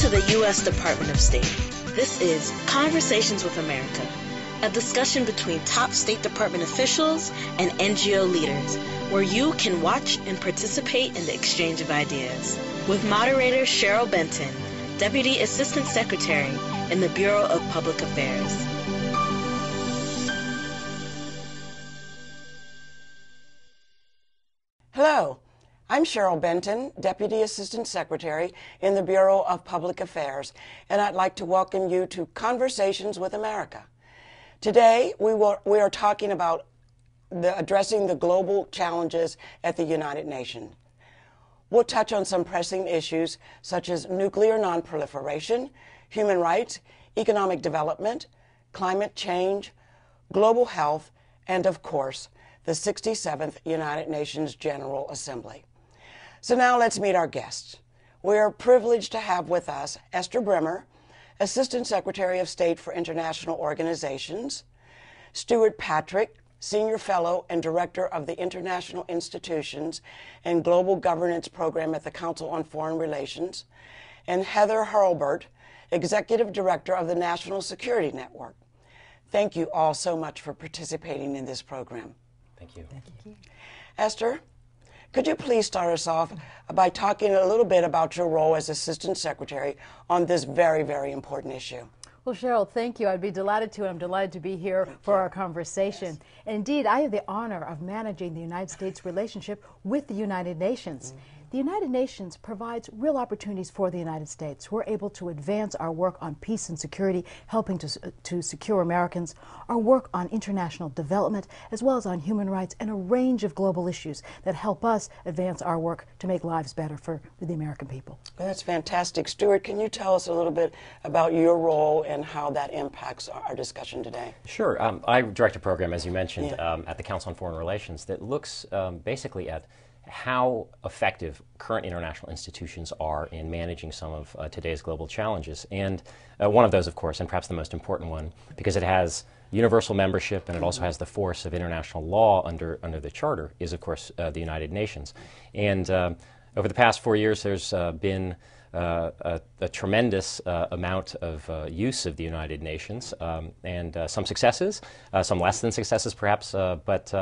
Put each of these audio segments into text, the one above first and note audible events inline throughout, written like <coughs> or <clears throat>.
to the U.S. Department of State. This is Conversations with America, a discussion between top State Department officials and NGO leaders, where you can watch and participate in the exchange of ideas. With moderator Cheryl Benton, Deputy Assistant Secretary in the Bureau of Public Affairs. I'm Cheryl Benton, Deputy Assistant Secretary in the Bureau of Public Affairs, and I'd like to welcome you to Conversations with America. Today, we, will, we are talking about the, addressing the global challenges at the United Nations. We'll touch on some pressing issues such as nuclear nonproliferation, human rights, economic development, climate change, global health, and of course, the 67th United Nations General Assembly. So now let's meet our guests. We are privileged to have with us Esther Brimmer, Assistant Secretary of State for International Organizations, Stewart Patrick, Senior Fellow and Director of the International Institutions and Global Governance Program at the Council on Foreign Relations, and Heather Hurlburt, Executive Director of the National Security Network. Thank you all so much for participating in this program. Thank you. Thank you. Esther, could you please start us off by talking a little bit about your role as Assistant Secretary on this very, very important issue? Well, Cheryl, thank you. I'd be delighted to. I'm delighted to be here thank for you. our conversation. Yes. Indeed, I have the honor of managing the United States relationship with the United Nations. Mm -hmm. The United Nations provides real opportunities for the United States. We're able to advance our work on peace and security, helping to, to secure Americans, our work on international development, as well as on human rights and a range of global issues that help us advance our work to make lives better for the American people. That's fantastic. Stewart, can you tell us a little bit about your role and how that impacts our discussion today? Sure. Um, I direct a program, as you mentioned, yeah. um, at the Council on Foreign Relations that looks um, basically at how effective current international institutions are in managing some of uh, today's global challenges. And uh, one of those, of course, and perhaps the most important one, because it has universal membership and it also has the force of international law under, under the Charter, is, of course, uh, the United Nations. And uh, over the past four years, there's uh, been uh, a, a, tremendous uh, amount of uh, use of the United Nations um, and some successes, some less than successes perhaps, but,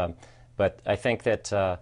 but I think that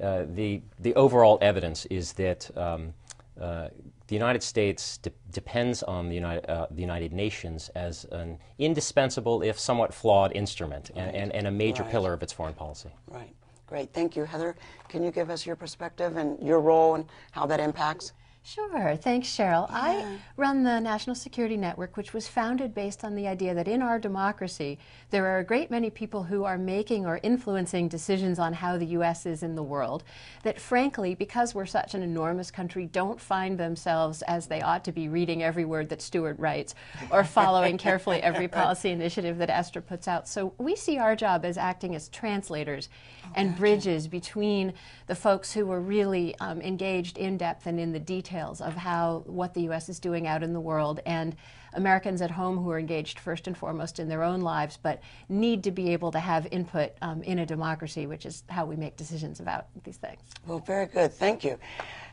uh, the, the overall evidence is that um, uh, the United States de depends on the United, uh, the United Nations as an indispensable, if somewhat flawed, instrument right. and, and, and, a major right. pillar of its foreign policy. Right. Great. Thank you. Heather, can you give us your perspective and your role and how that impacts? Sure. Thanks, Cheryl. Yeah. I run the National Security Network, which was founded based on the idea that in our democracy, there are a great many people who are making or influencing decisions on how the U.S. is in the world that, frankly, because we're such an enormous country, don't find themselves as they ought to be reading every word that Stewart writes or following carefully every <laughs> policy initiative that Esther puts out. So we see our job as acting as translators okay. and bridges between the folks who are really um, engaged in depth and in the details details of how what the U.S. is doing out in the world and Americans at home who are engaged first and foremost in their own lives, but need to be able to have input um, in a democracy, which is how we make decisions about these things. Well, very good. Thank you.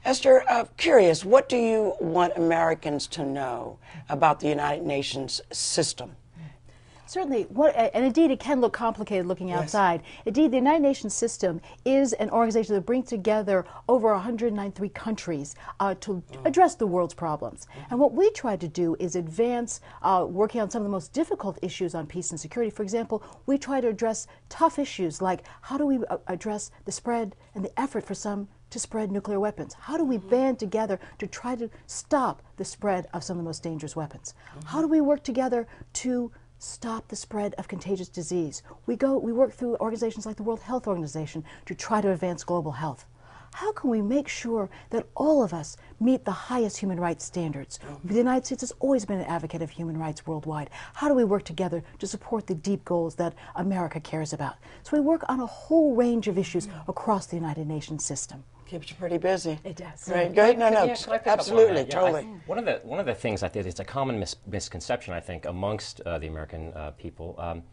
Esther, uh, curious, what do you want Americans to know about the United Nations system? Certainly, what, and indeed it can look complicated looking yes. outside. Indeed, the United Nations system is an organization that brings together over 193 countries uh, to mm. address the world's problems. Mm. And what we try to do is advance uh, working on some of the most difficult issues on peace and security. For example, we try to address tough issues like how do we uh, address the spread and the effort for some to spread nuclear weapons? How do we mm-hmm. band together to try to stop the spread of some of the most dangerous weapons? Mm-hmm. How do we work together to stop the spread of contagious disease. We go, we work through organizations like the World Health Organization to try to advance global health. How can we make sure that all of us meet the highest human rights standards? Mm-hmm. The United States has always been an advocate of human rights worldwide. How do we work together to support the deep goals that America cares about? So we work on a whole range of issues mm-hmm. across the United Nations system keeps you pretty busy. It does. Right. Go ahead. No, no. Yeah, absolutely. On totally. Yeah, I, one of the one of the things I think it's a common mis misconception I think amongst uh, the American uh, people. Um,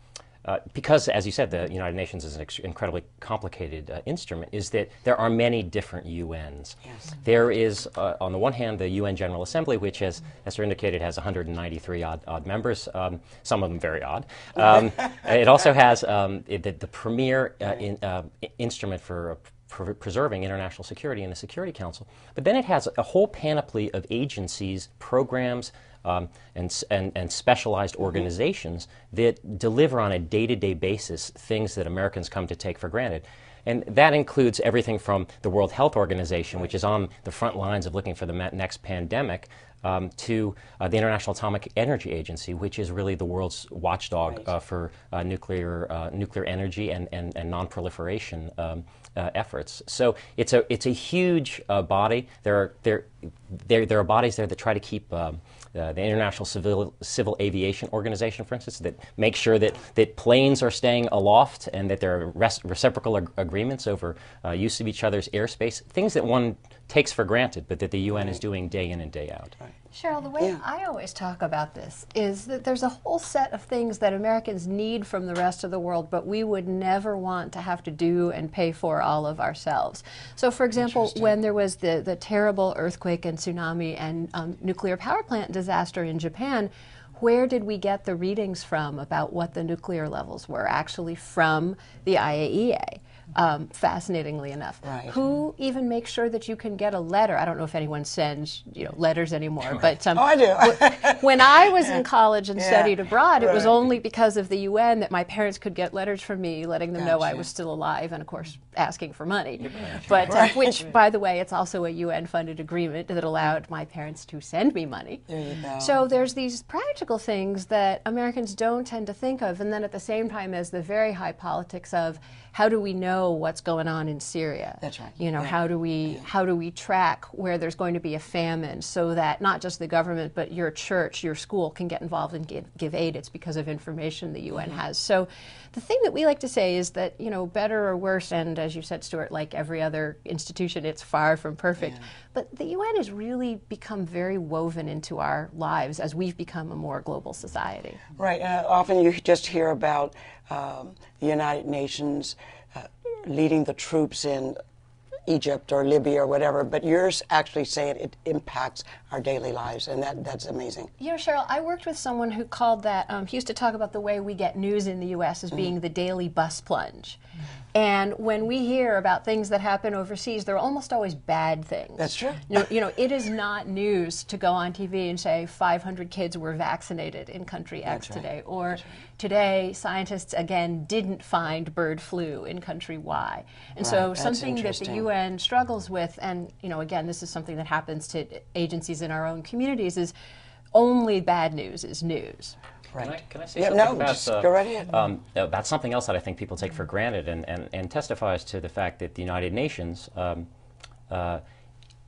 uh, because, as you said, the United Nations is an ex- incredibly complicated uh, instrument, is that there are many different UNs. Yes. There is, uh, on the one hand, the UN General Assembly, which, as Esther indicated, has 193 odd, odd members, um, some of them very odd. Um, <laughs> it also has um, it, the, the, premier uh, in, uh, instrument for preserving international security in the Security Council. But then it has a whole panoply of agencies, programs, um, and, and, and, specialized mm-hmm. organizations that deliver on a day to day basis things that Americans come to take for granted. And that includes everything from the World Health Organization, which is on the front lines of looking for the next pandemic, um, to uh, the International Atomic Energy Agency, which is really the world's watchdog right. uh, for uh, nuclear, uh, nuclear energy and, and, and non-proliferation um, uh, efforts. So it's a, it's a huge uh, body. There are, there, there, there are bodies there that try to keep um, uh, the International Civil, Civil Aviation Organization, for instance, that make sure that, that planes are staying aloft and that there are res- reciprocal ag- agreements over uh, use of each other's airspace, things that one takes for granted, but that the UN right. is doing day in and day out. Right. Cheryl, the way yeah. I always talk about this is that there's a whole set of things that Americans need from the rest of the world, but we would never want to have to do and pay for all of ourselves. So, for example, when there was the, the terrible earthquake and tsunami and um, nuclear power plant disaster in Japan, where did we get the readings from about what the nuclear levels were? Actually, from the IAEA um, fascinatingly enough. Right. Who even makes sure that you can get a letter? I don't know if anyone sends you know letters anymore, but um, oh, I do. when I was in <laughs> college and yeah. studied abroad, it was only because of the UN that my parents could get letters from me, letting them gotcha. know I was still alive, and of course asking for money. <laughs> But uh, which, by the way, it's also a UN-funded agreement that allowed my parents to send me money. There you go. So there's these practical things that Americans don't tend to think of, and then at the same time, as the very high politics of how do we know what's going on in Syria? That's right. You know, yeah. how do we yeah. how do we track where there's going to be a famine so that not just the government but your church, your school can get involved and give, give aid. It's because of information the UN mm-hmm. has. So the thing that we like to say is that, you know, better or worse, and as you said, Stewart, like every other institution, it's far from perfect. Yeah. But the UN has really become very woven into our lives as we've become a more global society. Right. Uh, often you just hear about um, the United Nations uh, leading the troops in Egypt or Libya or whatever, but yours actually saying it impacts our daily lives, and that, that's amazing. You know, Cheryl, I worked with someone who called that, um, he used to talk about the way we get news in the U.S. as mm-hmm. being the daily bus plunge. Mm-hmm. And when we hear about things that happen overseas, they're almost always bad things. That's true. You know, you know, it is not news to go on TV and say 500 kids were vaccinated in country X right. today, or right. today scientists again didn't find bird flu in country Y. And right. so That's something that the UN struggles with, and you know, again, this is something that happens to agencies in our own communities, is only bad news is news. Right. Can I, can I say yeah, something no, about, uh, go right ahead. Um, about something else that I think people take for granted and, and, and testifies to the fact that the United Nations um, uh,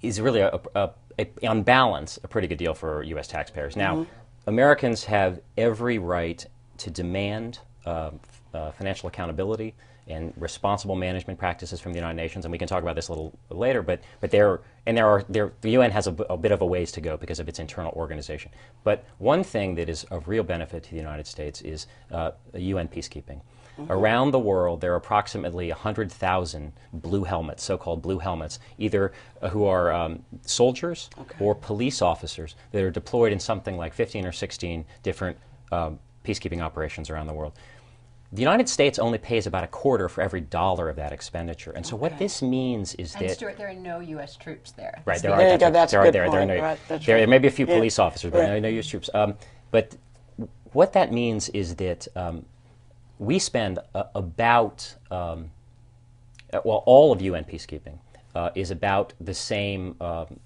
is really, a, a, a, on balance, a pretty good deal for U.S. taxpayers. Now, mm-hmm. Americans have every right to demand uh, uh financial accountability and responsible management practices from the United Nations, and we can talk about this a little later. But but there and there are there the UN has a, a, bit of a ways to go because of its internal organization. But one thing that is of real benefit to the United States is uh, UN peacekeeping. Mm-hmm. Around the world, there are approximately 100,000 blue helmets, so-called blue helmets, either uh, who are um, soldiers okay. or police officers that are deployed in something like 15 or 16 different um, peacekeeping operations around the world. The United States only pays about a quarter for every dollar of that expenditure. And so okay. what this means is and that... Stewart, there are no U.S. troops there. Right, there, there are. That's, that's there are, there, there, are no, right, there, there may be a few yeah. police officers, but no, no U.S. troops. Um, but what that means is that um, we spend uh, about, um, uh, well, all of UN peacekeeping uh, is about the same um,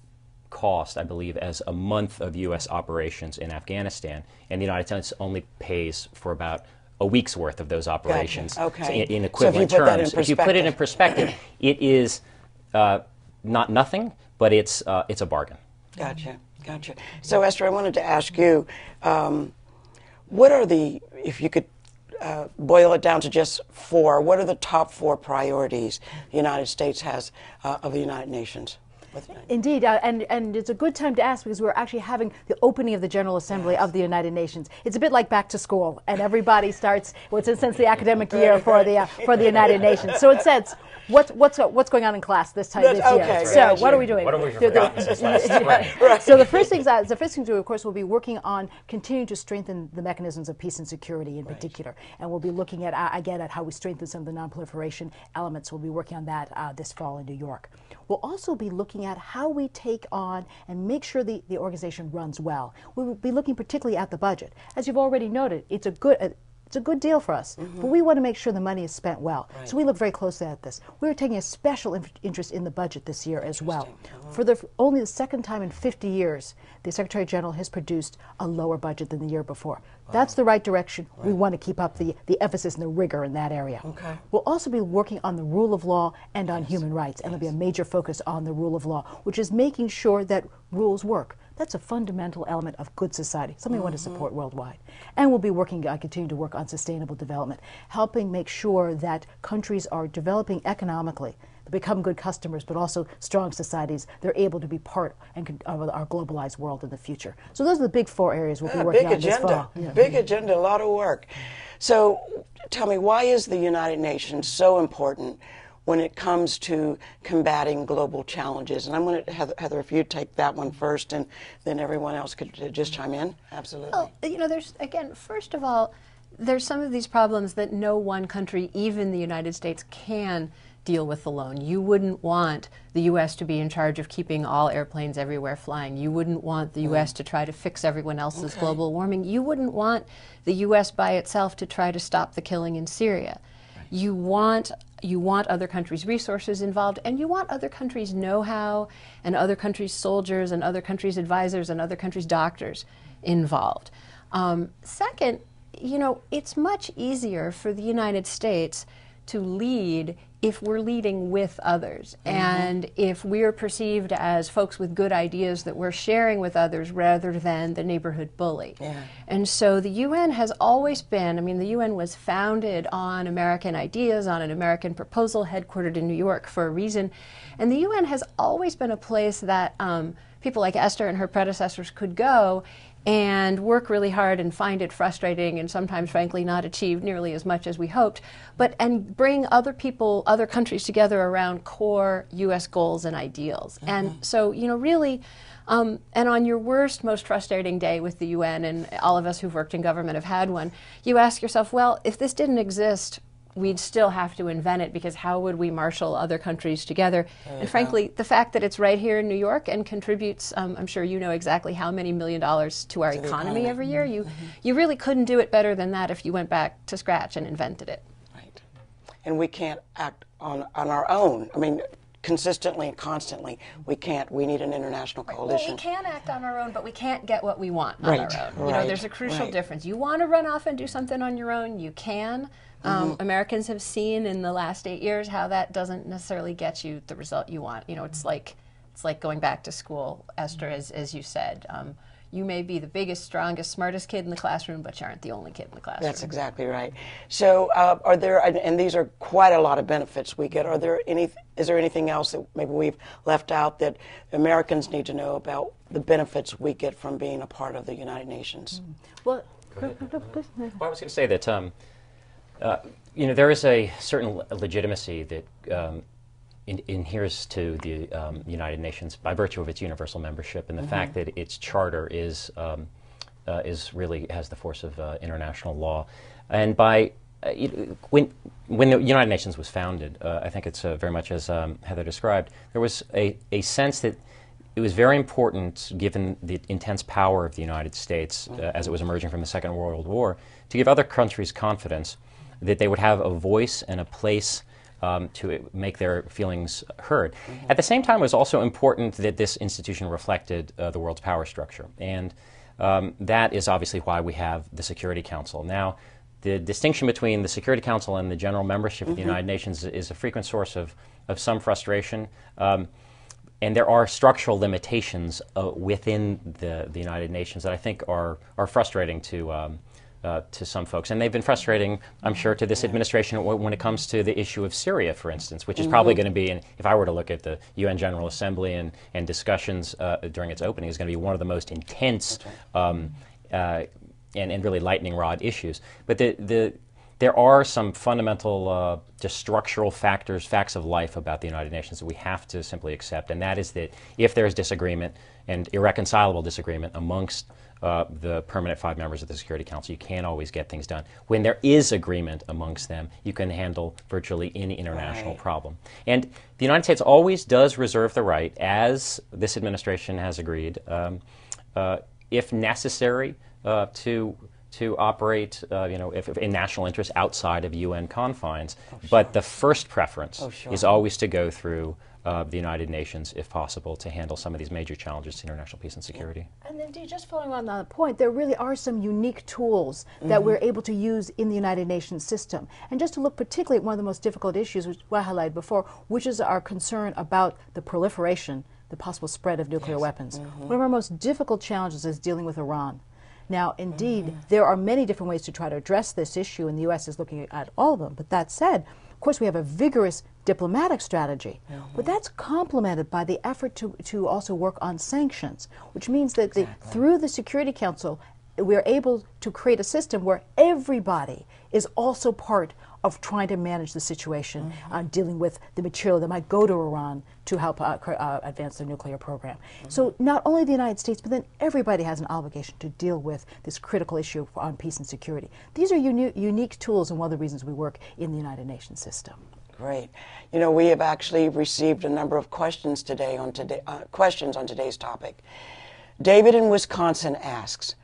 cost, I believe, as a month of U.S. operations in Afghanistan, and the United States only pays for about a week's worth of those operations gotcha. okay. in, in, equivalent so if terms. If you put it in perspective, <clears throat> it is uh, not nothing, but it's uh, it's a bargain. Gotcha, gotcha. So Esther, I wanted to ask you, um, what are the if you could uh, boil it down to just four, what are the top four priorities the United States has uh, of the United Nations? Indeed, uh, and, and it's a good time to ask because we're actually having the opening of the General Assembly yes. of the United Nations. It's a bit like back to school, and everybody starts, well, it's in a the academic year for the, uh, for the United Nations. So it says, what's, what's, what's going on in class this time That's, this okay, year? So what are we doing? What are we <laughs> right. So the first thing, the first thing to do, of course, we'll be working on continuing to strengthen the mechanisms of peace and security in right. particular, and we'll be looking at, uh, again, at how we strengthen some of the nonproliferation elements. We'll be working on that uh, this fall in New York. We'll also be looking at how we take on and make sure the, the organization runs well. We will be looking particularly at the budget. As you've already noted, it's a good, uh, it's a good deal for us, mm-hmm. but we want to make sure the money is spent well. Right. So we look very closely at this. We're taking a special in- interest in the budget this year as well. Mm-hmm. For the only the second time in 50 years, the Secretary General has produced a lower budget than the year before. Wow. That's the right direction. Right. We want to keep up the, the emphasis and the rigor in that area. Okay. We'll also be working on the rule of law and on yes. human rights, and yes. there'll be a major focus on the rule of law, which is making sure that rules work. That's a fundamental element of good society, something mm-hmm. we want to support worldwide. And we'll be working, I continue to work on sustainable development, helping make sure that countries are developing economically, become good customers, but also strong societies. They're able to be part and, of our globalized world in the future. So those are the big four areas we'll yeah, be working big on agenda. this fall. Yeah. Big agenda, a lot of work. So tell me, why is the United Nations so important when it comes to combating global challenges. And I'm going to, Heather, if you take that one first, and then everyone else could just chime in. Absolutely. Well, you know, there's, again, first of all, there's some of these problems that no one country, even the United States, can deal with alone. You wouldn't want the U.S. to be in charge of keeping all airplanes everywhere flying. You wouldn't want the U.S. Mm. to try to fix everyone else's okay. global warming. You wouldn't want the U.S. by itself to try to stop the killing in Syria. You want you want other countries' resources involved, and you want other countries' know-how, and other countries' soldiers, and other countries' advisors, and other countries' doctors involved. Um, second, you know, it's much easier for the United States to lead if we're leading with others mm-hmm. and if we're perceived as folks with good ideas that we're sharing with others rather than the neighborhood bully. Yeah. And so the UN has always been, I mean, the UN was founded on American ideas, on an American proposal headquartered in New York for a reason. And the UN has always been a place that um, people like Esther and her predecessors could go and work really hard and find it frustrating and sometimes frankly not achieve nearly as much as we hoped but and bring other people other countries together around core US goals and ideals mm-hmm. and so you know really um, and on your worst, most frustrating day with the UN, and all of us who've worked in government have had one, you ask yourself, well, if this didn't exist, we'd still have to invent it because how would we marshal other countries together? and frankly, the fact that it's right here in New York and contributes, um, I'm sure you know exactly how many million dollars to our to economy, economy, every year. You, mm-hmm. you really couldn't do it better than that if you went back to scratch and invented it. Right. And we can't act on, on our own. I mean, consistently and constantly. We can't. We need an international coalition. Well, we can act on our own, but we can't get what we want on right. our own. You know, there's a crucial right. difference. You want to run off and do something on your own, you can. Um, mm-hmm. Americans have seen in the last eight years how that doesn't necessarily get you the result you want. You know, it's like it's like going back to school, Esther, as as you said. Um, you may be the biggest, strongest, smartest kid in the classroom, but you aren't the only kid in the classroom. That's exactly right. So, uh, are there, and these are quite a lot of benefits we get. Are there any? Is there anything else that maybe we've left out that Americans need to know about the benefits we get from being a part of the United Nations? Mm. Well, <laughs> well, I was going to say that. Um, uh, you know, there is a certain legitimacy that um, in, inheres to the um, United Nations by virtue of its universal membership and the mm-hmm. fact that its charter is um, uh, is really has the force of uh, international law, and by uh, when when the United Nations was founded, uh, I think it's uh, very much as um, Heather described. There was a, a sense that it was very important, given the intense power of the United States mm-hmm. as it was emerging from the Second World War, to give other countries confidence that they would have a voice and a place um, to make their feelings heard. Mm-hmm. At the same time, it was also important that this institution reflected uh, the world's power structure. And um, that is obviously why we have the Security Council. Now, the distinction between the Security Council and the general membership mm-hmm. of the mm-hmm. United Nations is a frequent source of, of some frustration. Um, and there are structural limitations uh, within the, the United Nations that I think are, are frustrating to, um, uh, to some folks. And they've been frustrating, I'm sure, to this administration when it comes to the issue of Syria, for instance, which is mm-hmm. probably going to be, and if I were to look at the UN General Assembly and, and discussions uh, during its opening, is going to be one of the most intense um, uh, and, and really lightning rod issues. But the, the, there are some fundamental, uh, just structural factors, facts of life about the United Nations that we have to simply accept, and that is that if there is disagreement and irreconcilable disagreement amongst uh, the permanent five members of the Security Council. You can't always get things done. When there is agreement amongst them, you can handle virtually any international right. problem. And the United States always does reserve the right, as this administration has agreed, um, uh, if necessary, uh, to to operate, uh, you know, if, if in national interest outside of UN confines. Oh, sure. But the first preference oh, sure. is always to go through uh, the United Nations, if possible, to handle some of these major challenges to international peace and security. And indeed, just following on that point, there really are some unique tools that mm -hmm. we're able to use in the United Nations system. And just to look particularly at one of the most difficult issues, which I highlighted before, which is our concern about the proliferation, the possible spread of nuclear yes. weapons. Mm -hmm. One of our most difficult challenges is dealing with Iran. Now, indeed, mm -hmm. there are many different ways to try to address this issue, and the U.S. is looking at all of them. But that said, of course, we have a vigorous diplomatic strategy, mm -hmm. but that's complemented by the effort to, to also work on sanctions, which means that exactly. the, through the Security Council, we're able to create a system where everybody is also part of trying to manage the situation, mm -hmm. uh, dealing with the material that might go to Iran to help uh, uh, advance their nuclear program. Mm -hmm. So not only the United States, but then everybody has an obligation to deal with this critical issue on peace and security. These are uni unique tools and one of the reasons we work in the United Nations system. Great. You know, we have actually received a number of questions today on today uh, questions on today's topic. David in Wisconsin asks,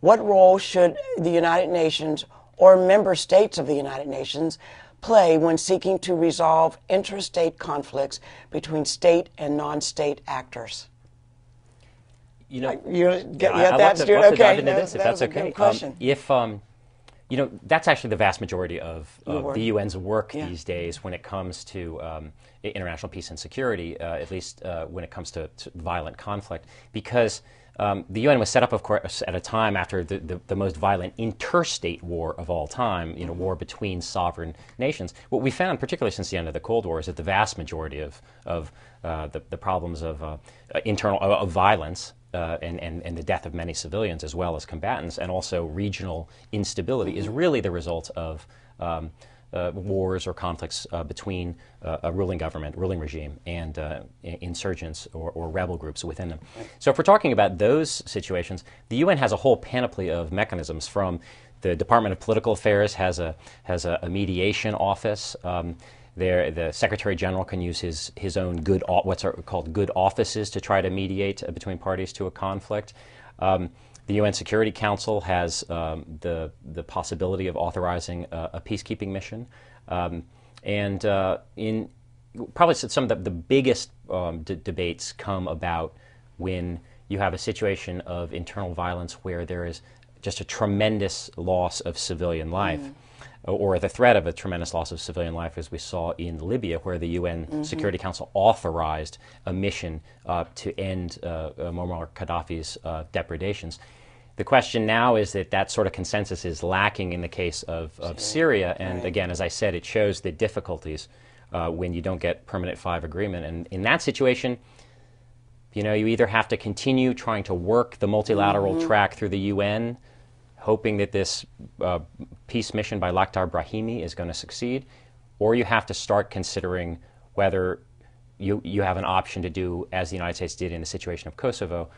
"What role should the United Nations or member states of the United Nations play when seeking to resolve interstate conflicts between state and non-state actors? You know, you get, yeah, that, to, okay. dive into this, if that's okay. Um, if um, you know, that's actually the vast majority of, of the UN's work yeah. these days when it comes to um, international peace and security, uh, at least uh, when it comes to, to violent conflict, because um, the UN was set up, of course, at a time after the, the, the, most violent interstate war of all time, you know, war between sovereign nations. What we found, particularly since the end of the Cold War, is that the vast majority of, of uh, the, the problems of uh, internal of violence uh, and, and, and the death of many civilians as well as combatants, and also regional instability, is really the result of um, uh, wars or conflicts uh, between uh, a ruling government, ruling regime, and uh, insurgents or, or, rebel groups within them. So, if we're talking about those situations, the UN has a whole panoply of mechanisms from the Department of Political Affairs has a, has a, a mediation office. Um, there, the Secretary General can use his, his own good, what's called good offices to try to mediate uh, between parties to a conflict. Um, the UN Security Council has um, the, the possibility of authorizing a, a peacekeeping mission. Um, and uh, in probably some of the, the biggest um, debates come about when you have a situation of internal violence where there is just a tremendous loss of civilian life. Mm or the threat of a tremendous loss of civilian life, as we saw in Libya, where the UN mm-hmm. Security Council authorized a mission uh, to end uh, uh, Muammar Gaddafi's uh, depredations. The question now is that that sort of consensus is lacking in the case of, of Syria. And right. again, as I said, it shows the difficulties uh, when you don't get permanent five agreement. And in that situation, you know, you either have to continue trying to work the multilateral mm-hmm. track through the UN hoping that this uh, peace mission by Lakhdar Brahimi is going to succeed, or you have to start considering whether you, you have an option to do, as the United States did in the situation of Kosovo,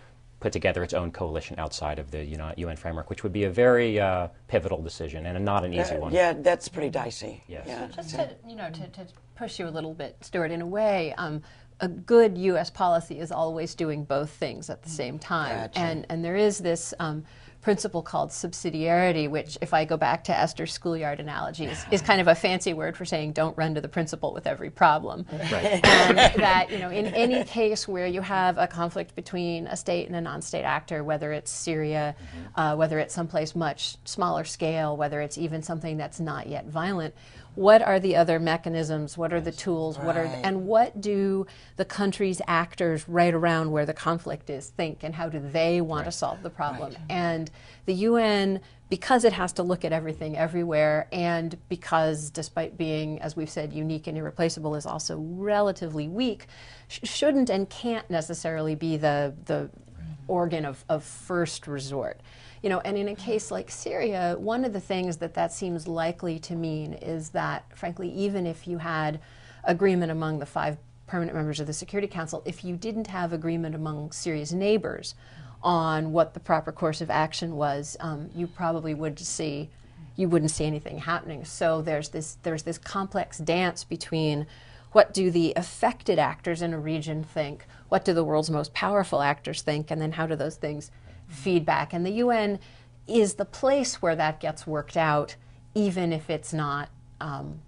put together its own coalition outside of the UN framework, which would be a very uh, pivotal decision and not an easy uh, one. Yeah, that's pretty dicey. Yes. Yeah. So just to, you know, to, to, push you a little bit, Stewart, in a way, um, a good U.S. policy is always doing both things at the same time. Gotcha. And, and there is this um, principle called subsidiarity, which, if I go back to Esther's schoolyard analogy, is, is, kind of a fancy word for saying don't run to the principal with every problem. Right. And that, you know, in any case where you have a conflict between a state and a non-state actor, whether it's Syria, mm-hmm. uh, whether it's someplace much smaller scale, whether it's even something that's not yet violent, what are the other mechanisms what are the tools right. what are the, and what do the country's actors right around where the conflict is think and how do they want right. to solve the problem right. and the UN, because it has to look at everything everywhere, and because, despite being, as we've said, unique and irreplaceable, is also relatively weak, sh- shouldn't and can't necessarily be the, the organ of, of first resort. You know, and in a case like Syria, one of the things that that seems likely to mean is that, frankly, even if you had agreement among the five permanent members of the Security Council, if you didn't have agreement among Syria's neighbors on what the proper course of action was, um, you probably would see you wouldn't see anything happening. So there's this there's this complex dance between what do the affected actors in a region think, what do the world's most powerful actors think, and then how do those things feedback. And the UN is the place where that gets worked out, even if it's not um,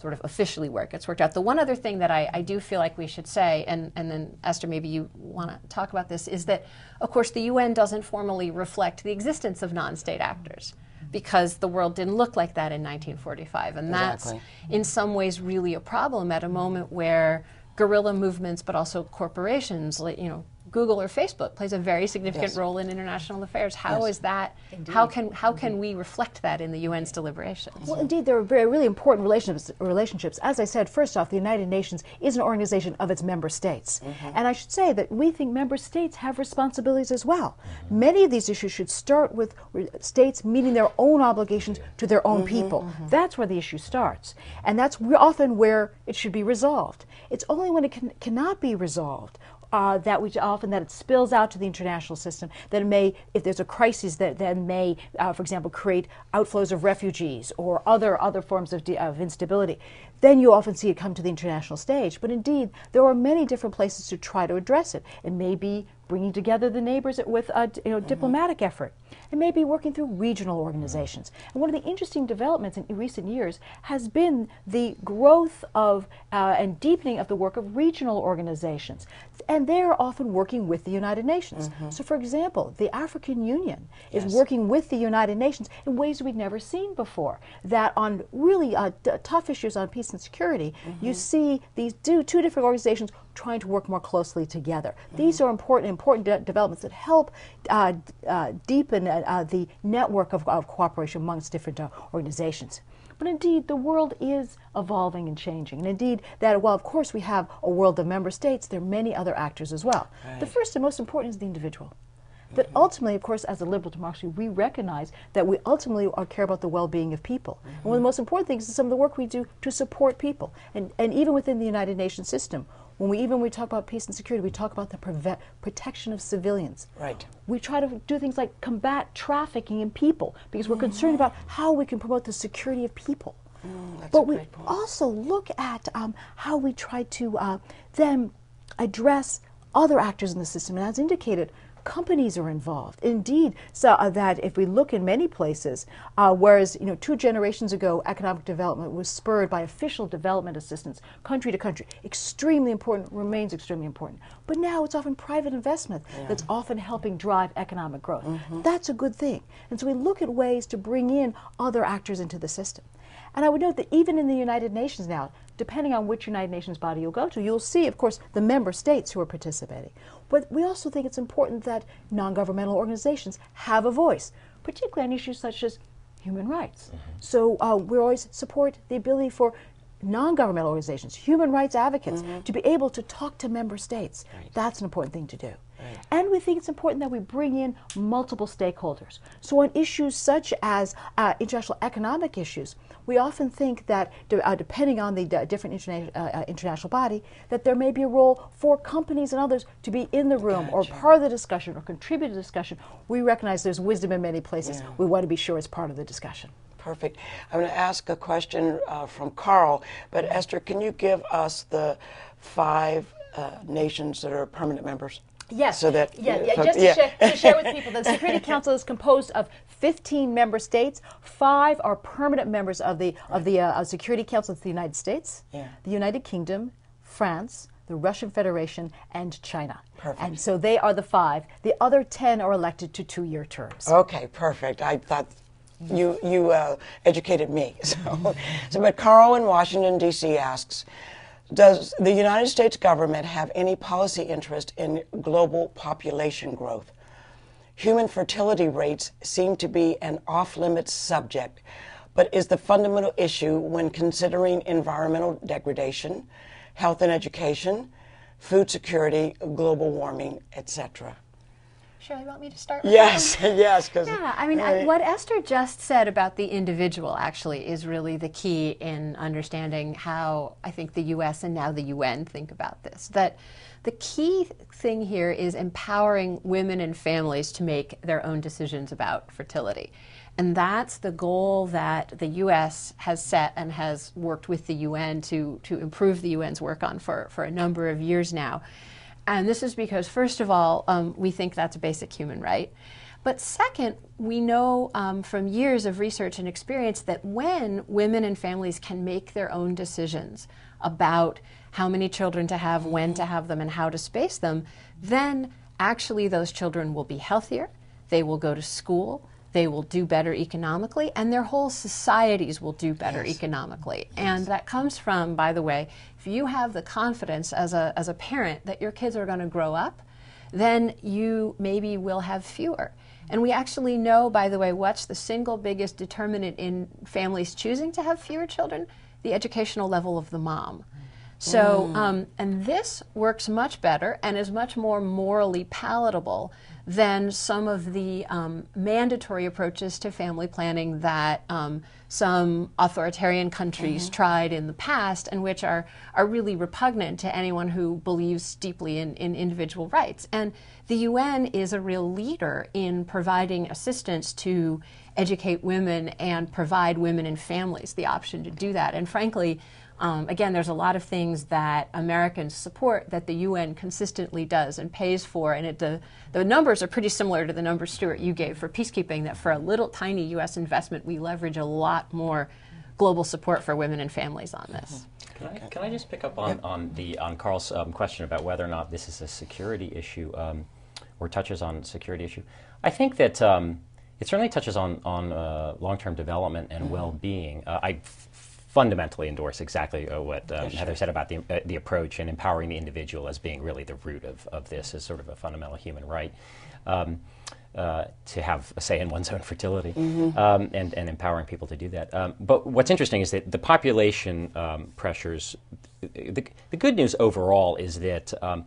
sort of officially where it gets worked out. The one other thing that I, I do feel like we should say, and, and then Esther, maybe you want to talk about this, is that, of course, the UN doesn't formally reflect the existence of non state actors because the world didn't look like that in 1945. And Exactly. that's, in some ways, really a problem at a moment where guerrilla movements, but also corporations, like, you know, Google or Facebook plays a very significant Yes. role in international affairs. How Yes. is that? How can how mm-hmm. can we reflect that in the UN's deliberations? Well, indeed, there are very really important relationships. Relationships. As I said, first off, the United Nations is an organization of its member states, mm-hmm. and I should say that we think member states have responsibilities as well. Mm-hmm. Many of these issues should start with states meeting their own obligations to their own people. That's where the issue starts, and that's often where it should be resolved. It's only when it can, cannot be resolved uh, that we often that it spills out to the international system that it may if there's a crisis that then may uh, for example create outflows of refugees or other other forms of, of instability then you often see it come to the international stage. But indeed there are many different places to try to address it. It may be bringing together the neighbors with a you know, diplomatic effort. It may be working through regional organizations. And one of the interesting developments in recent years has been the growth of uh, and deepening of the work of regional organizations. And they're often working with the United Nations. So, for example, the African Union is working with the United Nations in ways we've never seen before. That on really uh, t- tough issues on peace and security, you see these two, two different organizations trying to work more closely together. These are important, important de- developments that help uh, d- uh, deepen uh, uh, the network of, of cooperation amongst different uh, organizations. But indeed, the world is evolving and changing. And indeed, that while of course we have a world of member states, there are many other actors as well. The first and most important is the individual. That ultimately, of course, as a liberal democracy, we recognize that we ultimately are care about the well-being of people. And one of the most important things is some of the work we do to support people. And, and even within the United Nations system, when we even when we talk about peace and security, we talk about the protection of civilians. Right. We try to do things like combat trafficking in people because we're concerned about how we can promote the security of people. but we also look at um, how we try to uh, then address other actors in the system. And as indicated, companies are involved. Indeed, so uh, that if we look in many places, uh, whereas you know two generations ago, economic development was spurred by official development assistance, country to country, extremely important, remains extremely important. But now it's often private investment that's often helping drive economic growth. That's a good thing. And so we look at ways to bring in other actors into the system. And I would note that even in the United Nations now, depending on which United Nations body you'll go to, you'll see, of course, the member states who are participating. But we also think it's important that non governmental organizations have a voice, particularly on issues such as human rights. So uh, we always support the ability for non governmental organizations, human rights advocates, to be able to talk to member states. That's an important thing to do. And we think it's important that we bring in multiple stakeholders. So, on issues such as uh, international economic issues, we often think that, uh, depending on the d- different interna- uh, uh, international body, that there may be a role for companies and others to be in the room or part of the discussion or contribute to the discussion. We recognize there's wisdom in many places. We want to be sure it's part of the discussion. Perfect. I'm going to ask a question uh, from Carl, but Esther, can you give us the five uh, nations that are permanent members? Yes. So that yeah, yeah, folks- just to, yeah. Share, to share with people, the Security <laughs> Council is composed of 15 member states. Five are permanent members of the of the uh, Security Council of the United States, Yeah. the United Kingdom, France, the Russian Federation, and China. Perfect. And so they are the five. The other 10 are elected to two-year terms. Okay, perfect. I thought you you uh, educated me. <laughs> So, so, but Carl in Washington D.C. asks, does the United States government have any policy interest in global population growth? Human fertility rates seem to be an off limits subject, but is the fundamental issue when considering environmental degradation, health and education, food security, global warming, etc. Sure, you want me to start? Yes, <laughs> yes. Cause, yeah, I mean, I, what Esther just said about the individual actually is really the key in understanding how I think the U.S. and now the UN think about this. That the key thing here is empowering women and families to make their own decisions about fertility. And that's the goal that the U.S. has set and has worked with the UN to, to improve the UN's work on for, for a number of years now. And this is because, first of all, um, we think that's a basic human right. But second, we know um, from years of research and experience that when women and families can make their own decisions about how many children to have, when to have them, and how to space them, then actually those children will be healthier, they will go to school, they will do better economically, and their whole societies will do better yes. economically. Yes. And that comes from, by the way, if you have the confidence as a, as a parent that your kids are going to grow up, then you maybe will have fewer. And we actually know, by the way, what's the single biggest determinant in families choosing to have fewer children? The educational level of the mom. So, mm. um, and this works much better and is much more morally palatable than some of the um, mandatory approaches to family planning that um, some authoritarian countries mm-hmm. tried in the past and which are, are really repugnant to anyone who believes deeply in, in individual rights. And the UN is a real leader in providing assistance to educate women and provide women and families the option to do that. And frankly, um, again, there's a lot of things that Americans support that the UN consistently does and pays for, and it, the, the numbers are pretty similar to the numbers, Stewart, you gave for peacekeeping, that for a little tiny U.S. investment, we leverage a lot more global support for women and families on this. Can I, can I just pick up on, on, the, on Carl's um, question about whether or not this is a security issue um, or touches on security issue? I think that um, it certainly touches on, on uh, long-term development and mm-hmm. well-being. Uh, I fundamentally endorse exactly uh, what um, sure. Heather said about the, uh, the approach and empowering the individual as being really the root of, of this as sort of a fundamental human right. Um, uh, to have a say in one's own fertility mm-hmm. um, and, and empowering people to do that. Um, but what's interesting is that the population um, pressures, the, the good news overall is that um,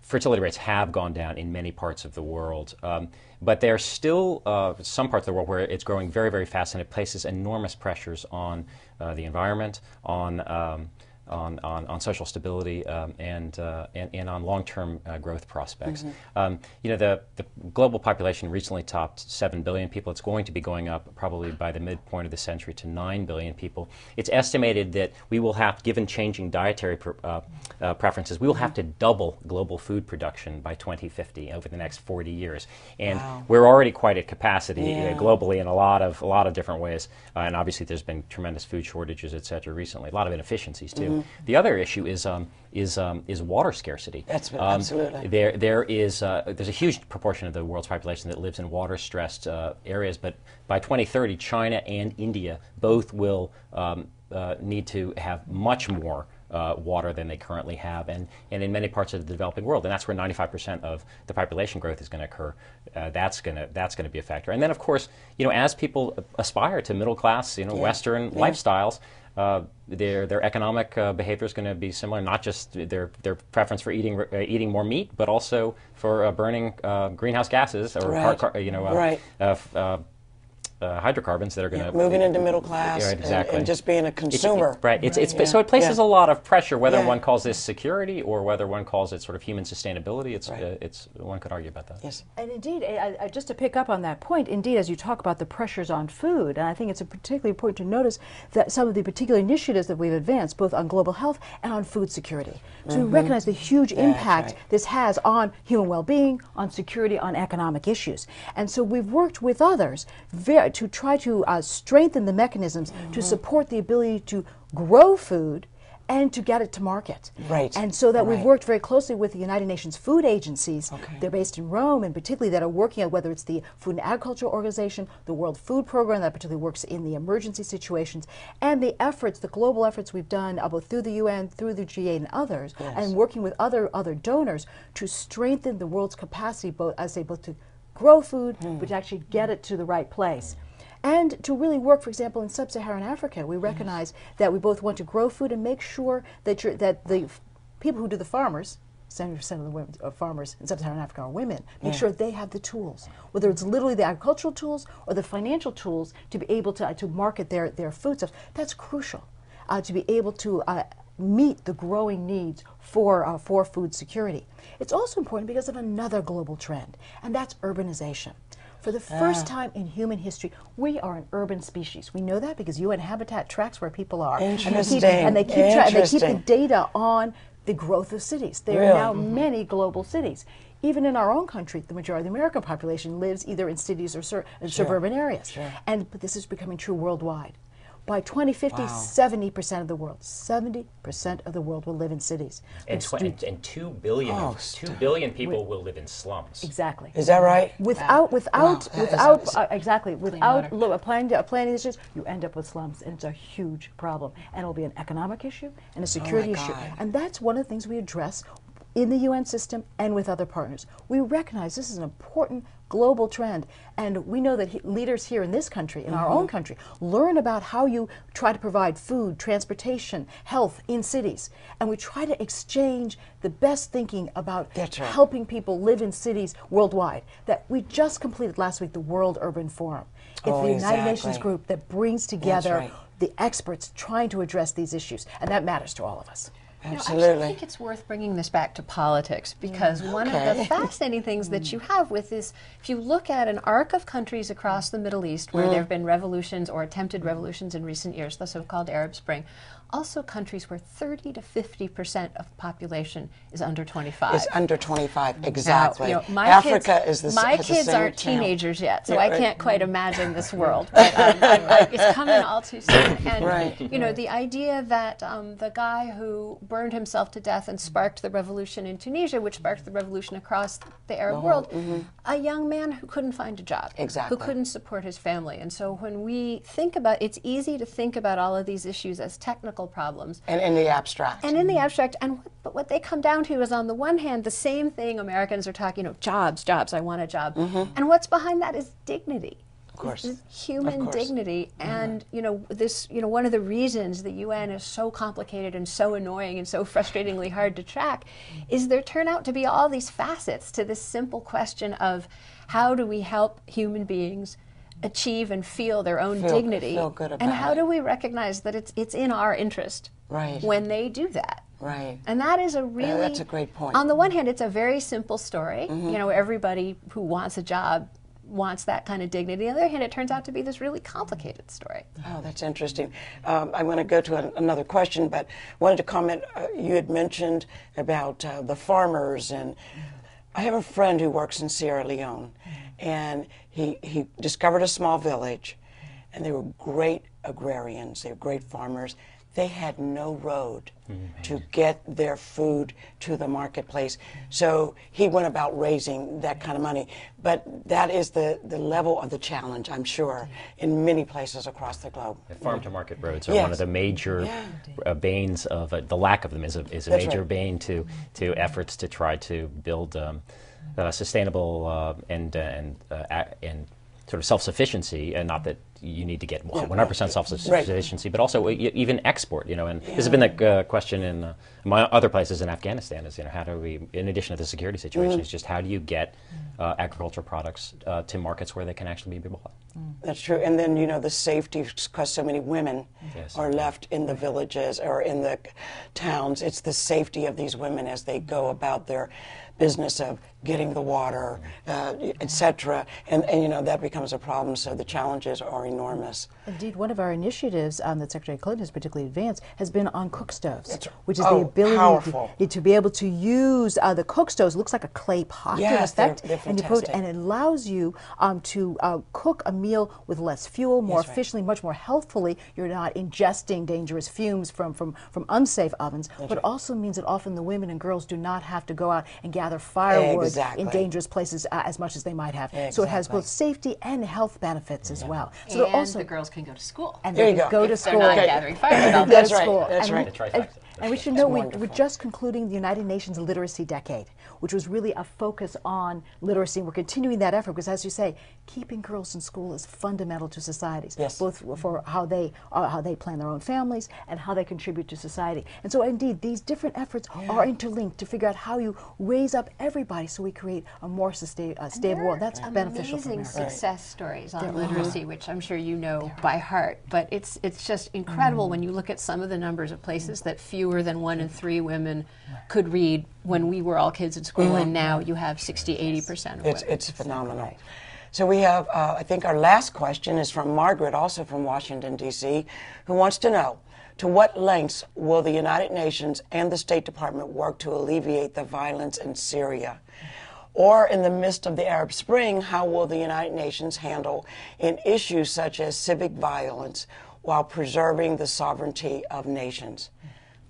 fertility rates have gone down in many parts of the world. Um, but there are still uh, some parts of the world where it's growing very, very fast and it places enormous pressures on the environment, on um, on, on, on social stability um, and, uh, and, and, on long-term uh, growth prospects. Mm-hmm. Um, you know, the, the global population recently topped 7 billion people. It's going to be going up probably by the midpoint of the century to 9 billion people. It's estimated that we will have, given changing dietary pr- uh, uh preferences, we will have to double global food production by 2050 over the next 40 years. And wow. we're already quite at capacity uh, yeah. globally in a lot of, a lot of different ways. Uh, and obviously there's been tremendous food shortages, et cetera, recently. A lot of inefficiencies, too. Mm-hmm. Mm-hmm. The other issue is um, is um, is water scarcity. That's um, absolutely there. There is uh, there's a huge proportion of the world's population that lives in water stressed uh, areas, but by 2030, China and India both will um, uh, need to have much more. Uh, water than they currently have, and, and in many parts of the developing world, and that's where 95% of the population growth is going to occur. Uh, that's going to that's going to be a factor. And then, of course, you know, as people aspire to middle class, you know, yeah. Western yeah. lifestyles, uh, their their economic uh, behavior is going to be similar. Not just their their preference for eating uh, eating more meat, but also for uh, burning uh, greenhouse gases or right. car, you know right uh, hydrocarbons that are going to moving into middle class right, exactly. and, and, just being a consumer. It's, right. It's, it's, yeah. So it places yeah. a lot of pressure, whether yeah. one calls this security or whether one calls it sort of human sustainability. It's, right. uh, it's one could argue about that. Yes. And indeed, I, I, just to pick up on that point, indeed, as you talk about the pressures on food, and I think it's particularly important to notice that some of the particular initiatives that we've advanced, both on global health and on food security. So mm-hmm. we recognize the huge impact right. this has on human well-being, on security, on economic issues. And so we've worked with others very, to try to uh, strengthen the mechanisms mm-hmm. to support the ability to grow food and to get it to market. Right. And so that right. we've worked very closely with the United Nations food agencies. Okay. They're based in Rome and particularly that are working on whether it's the Food and Agriculture Organization, the World Food Program that particularly works in the emergency situations, and the efforts, the global efforts we've done uh, both through the UN, through the G8 and others, yes. and working with other other donors to strengthen the world's capacity both as they both to grow food, but to actually get it to the right place. And to really work, for example, in sub-Saharan Africa, we recognize that we both want to grow food and make sure that, that the f- people who do the farmers, 70% of the women, uh, farmers in sub-Saharan Africa are women, make sure they have the tools, whether it's literally the agricultural tools or the financial tools to be able to, uh, to market their, their food stuff. That's crucial uh, to be able to uh, meet the growing needs for, uh, for food security. It's also important because of another global trend, and that's urbanization. For the first ah. time in human history, we are an urban species. We know that because UN Habitat tracks where people are. And they keep, Interesting. and they keep, tra- and they keep the data on the growth of cities. There Really? are now mm-hmm. many global cities. Even in our own country, the majority of the American population lives either in cities or sur- uh, in suburban areas. And but this is becoming true worldwide. By 2050, 70% of the world, 70% of the world will live in cities. And, Which tw- do- and, and two billion, Oh, two billion people will live in slums. exactly. Is that right? Without, without, Wow, without, amazing. uh, exactly, without water. lo- uh, planning, uh, planning issues, you end up with slums, and it's a huge problem. And it'll be an economic issue and a security issue. And that's one of the things we address in the UN system and with other partners. We recognize this is an important global trend, and we know that he, leaders here in this country, in our Mm-hmm. own country, learn about how you try to provide food, transportation, health in cities, and we try to exchange the best thinking about right. helping people live in cities worldwide. That we just completed last week the World Urban Forum. It's Oh, the United exactly. Nations group that brings together right. the experts trying to address these issues, and that matters to all of us. You know, I think it's worth bringing this back to politics because mm, one of the <laughs> fascinating things that you have with this, if you look at an arc of countries across the Middle East where mm. there have been revolutions or attempted revolutions in recent years, the so-called Arab Spring, also countries where 30 to 50 percent of population is under 25. It's under 25, Now, exactly. you know, my Africa kids, is the my the kids same aren't channel. teenagers yet, so Yeah, I right. can't quite imagine this <laughs> world. But um, it's coming all too soon. <coughs> And Right. you know, the idea that um, the guy who burned himself to death and sparked the revolution in Tunisia, which sparked the revolution across the Arab world, a young man who couldn't find a job. Exactly. who couldn't support his family. And so when we think about, it's easy to think about all of these issues as technical problems. And in the abstract. And in the abstract, and what, but what they come down to is on the one hand, the same thing Americans are talking, you know, jobs, jobs, I want a job. Mm-hmm. And what's behind that is dignity. Of course. Human course. dignity. Mm-hmm. And, you know, this, you know, one of the reasons the UN is so complicated and so annoying and so <laughs> frustratingly hard to track is there turn out to be all these facets to this simple question of how do we help human beings achieve and feel their own Feel- dignity? feel and how it. do we recognize that it's, it's in our interest Right. when they do that? Right. And that is a really that's a great point. On the one hand, it's a very simple story. Mm-hmm. You know, everybody who wants a job wants that kind of dignity. On the other hand, it turns out to be this really complicated story. Oh, that's interesting. Um, I want to go to an, another question, but wanted to comment. Uh, you had mentioned about uh, the farmers, and I have a friend who works in Sierra Leone, and he, he discovered a small village, and they were great agrarians, they were great farmers. They had no road to get their food to the marketplace. So he went about raising that kind of money. But that is the, the level of the challenge, I'm sure, in many places across the globe. Farm to market roads are Yes. one of the major Yeah. uh, banes of uh, the lack of them is a, is a That's major right. bane to to efforts to try to build um, uh, sustainable uh, and uh, and uh, and sort of self-sufficiency, and not that you need to get 100% self-sufficiency, but also even export. You know, and this has been the uh, question in uh, my other places in Afghanistan. Is you know how do we, in addition to the security situation, Mm-hmm. is just how do you get uh, agricultural products uh, to markets where they can actually be bought. That's true. And then, you know, the safety, because so many women Yes. are left in the villages or in the towns. It's the safety of these women as they go about their business of getting the water, uh, et cetera. And, and, you know, that becomes a problem. So the challenges are enormous. Indeed, one of our initiatives um, that Secretary Clinton has particularly advanced has been on cook stoves, That's- which is oh, the ability to, to be able to use uh, the cook stoves. It looks like a clay pot Yes, in they're- effect, they're and you put and it allows you um, to uh, cook a meal with less fuel, more That's right. efficiently, much more healthfully. You're not ingesting dangerous fumes from from, from unsafe ovens, but also means that often the women and girls do not have to go out and gather firewood Exactly. in dangerous places uh, as much as they might have. So it has both safety and health benefits as well. So and they're also the girls can go to school. and There they you go. go to If they're school. not gathering firewood all <laughs> Go day. That's to right, school. that's right. The trifecta. And, And we should know we, are just concluding the United Nations Literacy Decade, which was really a focus on literacy. And we're continuing that effort because, as you say, keeping girls in school is fundamental to societies, yes. both for how they uh, how they plan their own families and how they contribute to society. And so, indeed, these different efforts yeah. are interlinked to figure out how you raise up everybody so we create a more sustain, uh, stable world. That's beneficial for Amazing success stories on literacy, which I'm sure you know by heart. But it's it's just incredible mm. when you look at some of the numbers of places that fewer than one in three women could read when we were all kids in school, mm. and now you have 60, 80 percent of it's, women. It's phenomenal. Right. So we have, uh, I think our last question is from Margaret, also from Washington, D.C., who wants to know to what lengths will the United Nations and the State Department work to alleviate the violence in Syria? Or in the midst of the Arab Spring, how will the United Nations handle in issues such as civic violence while preserving the sovereignty of nations?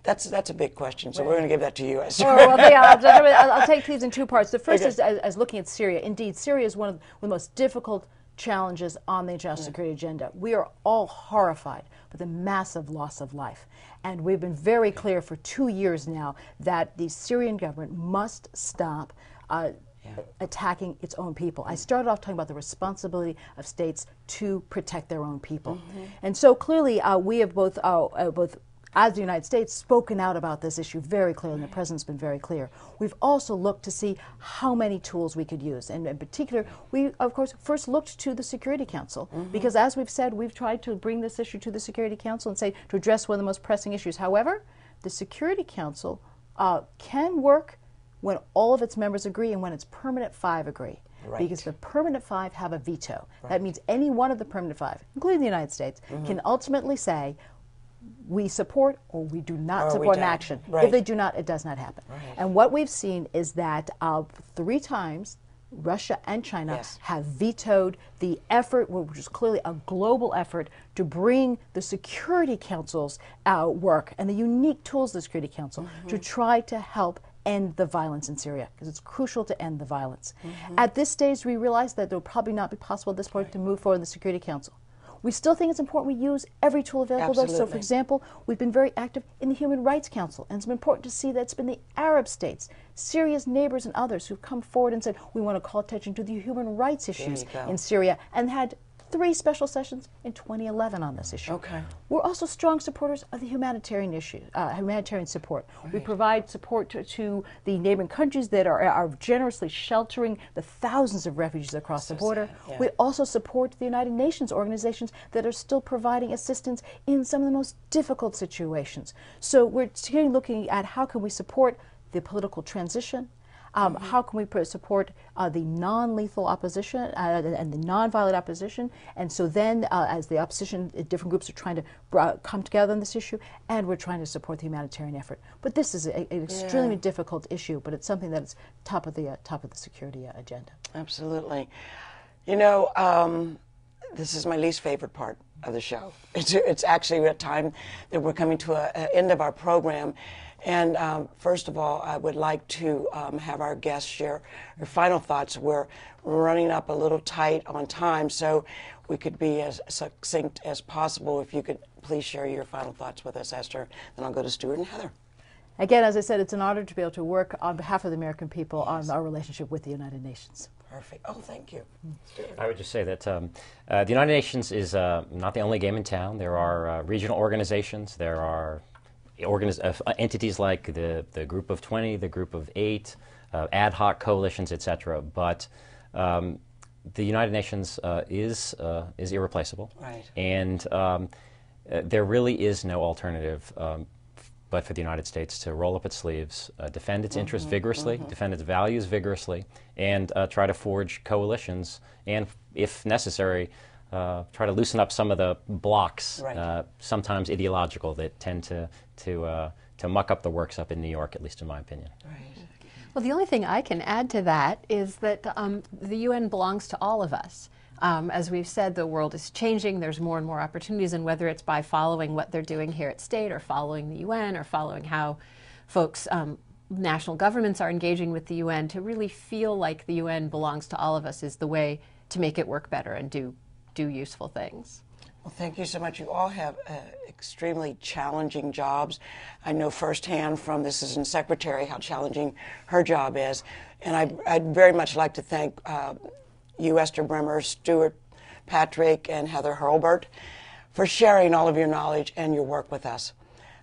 That's that's a big question, so right. we're going to give that to you. Esther. Oh, well, yeah, I'll, I'll, take these in two parts. The first okay. is as, as, looking at Syria. Indeed, Syria is one of the most difficult challenges on the international security agenda. We are all horrified by the massive loss of life. And we've been very clear for two years now that the Syrian government must stop uh, yeah. attacking its own people. I started off talking about the responsibility of states to protect their own people. Mm-hmm. And so clearly, uh, we have both, uh, uh both as the United States, spoken out about this issue very clearly, and the President's been very clear. We've also looked to see how many tools we could use. And in particular, we, of course, first looked to the Security Council, mm -hmm. because as we've said, we've tried to bring this issue to the Security Council and say to address one of the most pressing issues. However, the Security Council uh, can work when all of its members agree and when its permanent five agree. Right. Because the permanent five have a veto. Right. That means any one of the permanent five, including the United States, mm -hmm. can ultimately say, we support or we do not or support an action. Right. If they do not, it does not happen. Right. And what we've seen is that uh, three times Russia and China yes. have vetoed the effort, which is clearly a global effort, to bring the Security Council's uh, work and the unique tools of the Security Council mm -hmm. to try to help end the violence in Syria, because it's crucial to end the violence. Mm -hmm. At this stage, we realize that it will probably not be possible at this point right. to move forward in the Security Council. We still think it's important we use every tool available to us. So, for example, we've been very active in the Human Rights Council, and it's been important to see that it's been the Arab states, Syria's neighbors, and others who've come forward and said, we want to call attention to the human rights issues in Syria, and had three special sessions in 2011 on this issue. Okay. We're also strong supporters of the humanitarian issue, uh, humanitarian support. Right. We provide support to, to, the neighboring countries that are, are generously sheltering the thousands of refugees across so the border. Yeah. We also support the United Nations organizations that are still providing assistance in some of the most difficult situations. So we're looking at how can we support the political transition, um, mm-hmm. How can we support uh, the non-lethal opposition uh, and the non-violent opposition? And so then, uh, as the opposition, uh, different groups are trying to uh, come together on this issue, and we're trying to support the humanitarian effort. But this is a, an extremely yeah. difficult issue, but it's something that's top of the uh, top of the security agenda. Absolutely. You know, um, this is my least favorite part of the show. It's, it's actually a time that we're coming to an end of our program. And um, first of all, I would like to um, have our guests share their final thoughts. We're running up a little tight on time, so we could be as succinct as possible. If you could please share your final thoughts with us, Esther, then I'll go to Stewart and Heather. Again, as I said, it's an honor to be able to work on behalf of the American people yes. on our relationship with the United Nations. Perfect. Oh, thank you. I would just say that um, uh, the United Nations is uh, not the only game in town. There are uh, regional organizations. There are organiz- entities like the, the Group of 20, the Group of 8, uh, ad hoc coalitions, etc. But um, the United Nations uh, is, uh, is irreplaceable. Right. And um, uh, there really is no alternative um, but for the United States to roll up its sleeves, uh, defend its mm-hmm, interests vigorously, mm-hmm. defend its values vigorously, and try to forge coalitions and, if necessary, uh, try to loosen up some of the blocks, right. uh, sometimes ideological, that tend to to uh, to muck up the works up in New York, at least in my opinion. Right. Well, the only thing I can add to that is that um, the UN belongs to all of us. Um, as we've said, the world is changing. There's more and more opportunities, and whether it's by following what they're doing here at state, or following the UN, or following how folks um, national governments are engaging with the UN to really feel like the UN belongs to all of us is the way to make it work better and do do useful things. Well, thank you so much. You all have uh, extremely challenging jobs. I know firsthand from the Assistant Secretary how challenging her job is. And I, would very much like to thank uh, you, Esther Brimmer, Stewart Patrick, and Heather Hurlburt for sharing all of your knowledge and your work with us.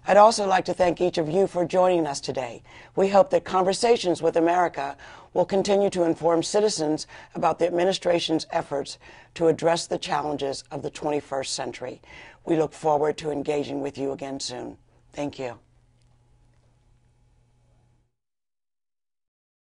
I'd also like to thank each of you for joining us today. We hope that Conversations with America will continue to inform citizens about the administration's efforts to address the challenges of the 21st century. We look forward to engaging with you again soon. Thank you.